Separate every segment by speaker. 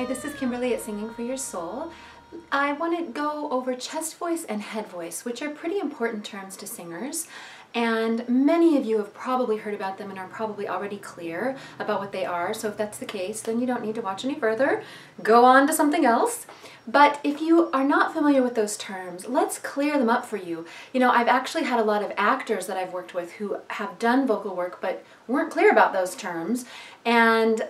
Speaker 1: Hi, this is Kimberly at Singing for Your Soul. I want to go over chest voice and head voice, which are pretty important terms to singers. And many of you have probably heard about them and are probably already clear about what they are. So if that's the case, then you don't need to watch any further. Go on to something else. But if you are not familiar with those terms, let's clear them up for you. You know, I've actually had a lot of actors that I've worked with who have done vocal work but weren't clear about those terms. And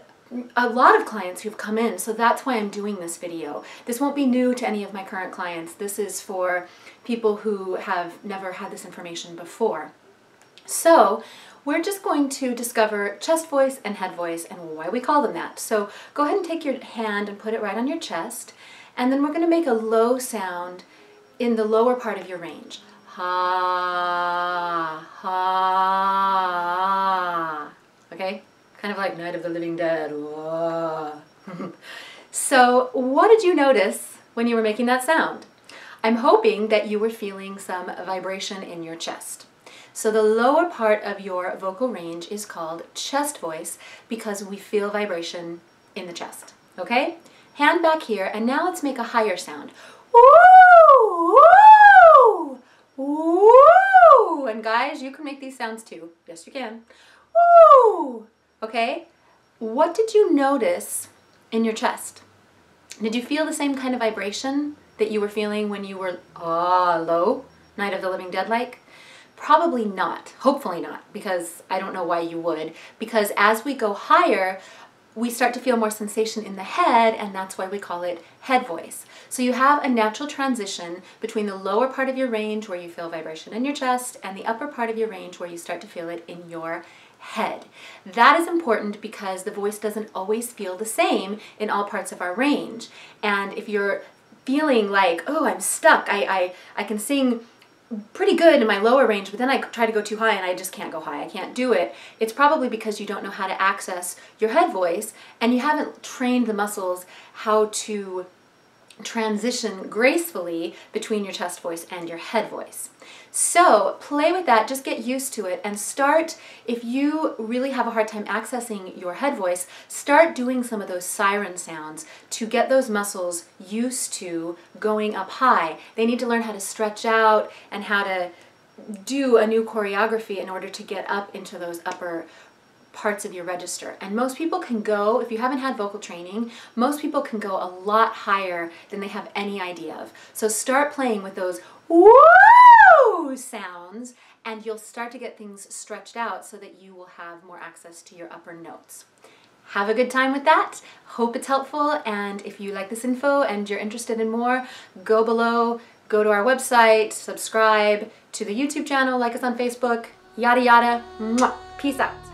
Speaker 1: a lot of clients who've come in, so that's why I'm doing this video. This won't be new to any of my current clients. This is for people who have never had this information before. So we're just going to discover chest voice and head voice and why we call them that. So go ahead and take your hand and put it right on your chest, and then we're going to make a low sound in the lower part of your range. Ha, ha. Kind of like Night of the Living Dead. so what did you notice when you were making that sound? I'm hoping that you were feeling some vibration in your chest. So the lower part of your vocal range is called chest voice because we feel vibration in the chest, okay? Hand back here, and now let's make a higher sound. Woo! Woo! Woo! And guys, you can make these sounds too. Yes, you can. Woo! Okay? What did you notice in your chest? Did you feel the same kind of vibration that you were feeling when you were ah low, Night of the Living Dead like? Probably not, hopefully not, because I don't know why you would. Because as we go higher, we start to feel more sensation in the head, and that's why we call it head voice. So you have a natural transition between the lower part of your range where you feel vibration in your chest and the upper part of your range where you start to feel it in your head. That is important because the voice doesn't always feel the same in all parts of our range. And if you're feeling like, oh, I'm stuck, I, I, I can sing pretty good in my lower range, but then I try to go too high and I just can't go high. I can't do it. It's probably because you don't know how to access your head voice and you haven't trained the muscles how to transition gracefully between your chest voice and your head voice. So play with that, just get used to it and start, if you really have a hard time accessing your head voice, start doing some of those siren sounds to get those muscles used to going up high. They need to learn how to stretch out and how to do a new choreography in order to get up into those upper parts of your register. And most people can go, if you haven't had vocal training, most people can go a lot higher than they have any idea of. So start playing with those woo sounds and you'll start to get things stretched out so that you will have more access to your upper notes. Have a good time with that. Hope it's helpful. And if you like this info and you're interested in more, go below, go to our website, subscribe to the YouTube channel, like us on Facebook, yada yada. Mwah. Peace out.